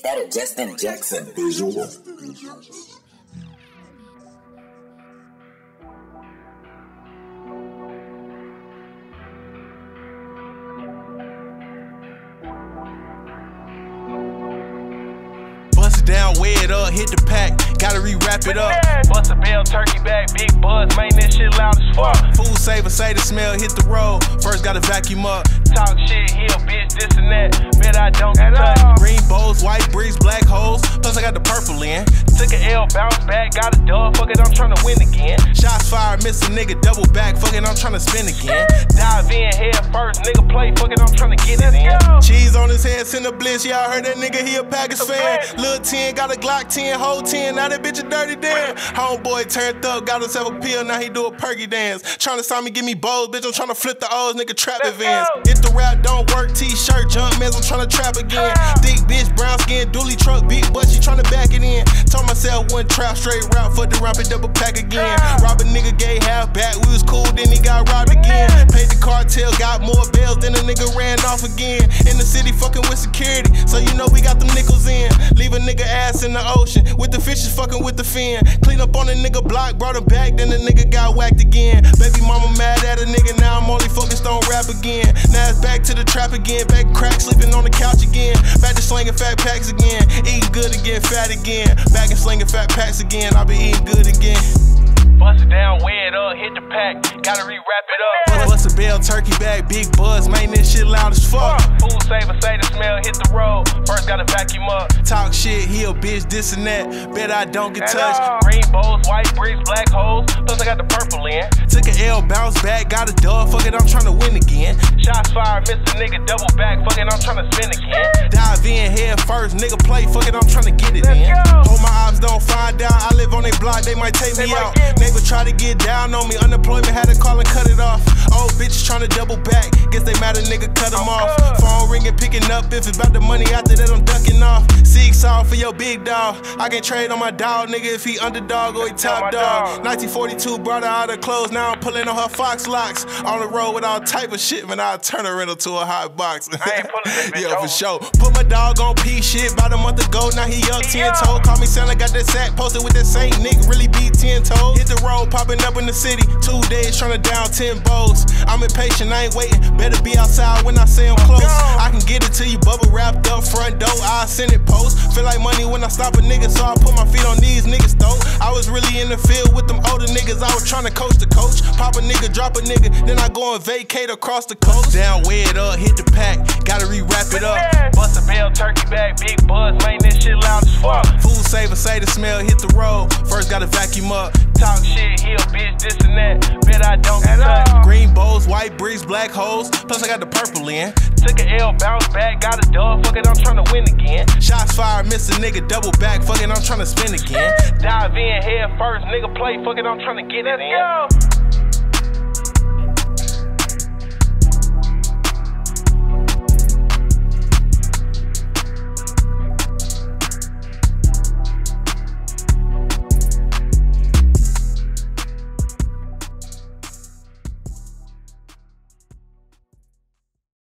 Is that a Justin Jackson visual? Bust it down, weigh it up, hit the pack, gotta re-wrap it up. Bust a bell, turkey back, big buzz, man, that shit loud as fuck. Food saver, say the smell, hit the road. First gotta vacuum up. Talk shit, here, bitch, this and that. Purple in. Took an L, bounce back, got a dub, fuck it, I'm tryna win again. Shots fired, miss a nigga, double back, fuck it, I'm tryna spin again. Dive in head first, nigga play, fuck it, I'm tryna get it in. Cheese on his head, send a bliss. Yeah, I heard that nigga, he a Packers fan. Lil 10, got a Glock 10, whole 10. Now that bitch a dirty damn. Homeboy turned up, got himself a pill, now he do a perky dance. Tryna sign me, give me bowls, bitch, I'm tryna flip the O's, nigga, trap advance. If the rap don't work, t-shirt, jump man, I'm tryna trap again. Thick bitch, brown skin, dually truck, beat, but she tryna back it in. Told myself one trap, straight rap, for the rap and double pack again. Rob a nigga gay half back, we was cool, then he got robbed again. Paid the cartel, got more bells, then a nigga ran off again. In the city, fucking with security, so you know we got them nickels in. Leave a nigga ass in the ocean, with the fishes fucking with the fin. Clean up on a nigga block, brought him back, then the nigga got whacked again. Baby mama mad at a nigga, now I'm only focused on rap again. Back to the trap again, back crack, sleeping on the couch again. Back to slinging fat packs again, eating good again, fat again. Back and slinging fat packs again, I be eating good again. Bust it down, weigh it up, hit the pack, gotta re-wrap it up. Bust a bell, turkey bag, big buzz, man, this shit loud as fuck. Food saver, say the smell, hit the road. Gotta vacuum up. Talk shit, he a bitch, this and that. Bet I don't get uh, touched. Green bowls, white bricks, black holes. Plus I got the purple in. Took an L, bounce back, got a dub, fuck it, I'm tryna win again. Shots fired, miss a nigga, double back, fuck it, I'm tryna spin again. Dive in head first, nigga play, fuck it, I'm tryna get it Let's in. go. Hope my ops don't find out, I live on they block, they might take They me might out. Neighbor try to get down on me, unemployment had to call and cut it off. Old bitches tryna double back, guess they mad a nigga cut them oh, off. Ringing, picking up, if it's about the money after that, I'm ducking off. Six all for your big dog, I can trade on my dog, nigga, if he underdog or he top dog. dog. 1942 brought her out of clothes, now I'm pulling on her Fox locks. On the road with all type of shit, man, I'll turn her into a hot box. I ain't pulling that bitch yeah, for sure. Put my dog on P shit about a month ago, now he up 10 toes. Call me Santa, got that sack posted with that Saint Nick, really beat 10 toes. Hit the road, popping up in the city, two days trying to down 10 bows. I'm impatient, I ain't waiting, better be outside when I say I'm close. I can get it to you, bubble wrapped up front door, I send it post. Feel like money when I stop a nigga, so I put my feet on these niggas' though. I was really in the field with them older niggas, I was trying to coach the coach. Pop a nigga, drop a nigga, then I go and vacate across the coast. Down, weigh it up, hit the pack, gotta re-wrap it up. Bust a bell, turkey bag, big buzz, man, this shit loud as fuck. Food saver, say the smell, hit the road. First gotta vacuum up. Talk shit, here, bitch, this and that. White bricks, black holes. Plus I got the purple in. Took an L, bounce back, got a dub, fuck it, I'm tryna win again. Shots fired, miss a nigga, double back. Fuck it, I'm tryna spin again. Dive in head first, nigga play, fuck it, I'm tryna get it in.